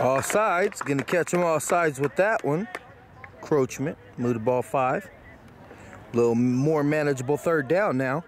All sides. Going to catch them all sides with that one. Encroachment. Move the ball five. A little more manageable third down now.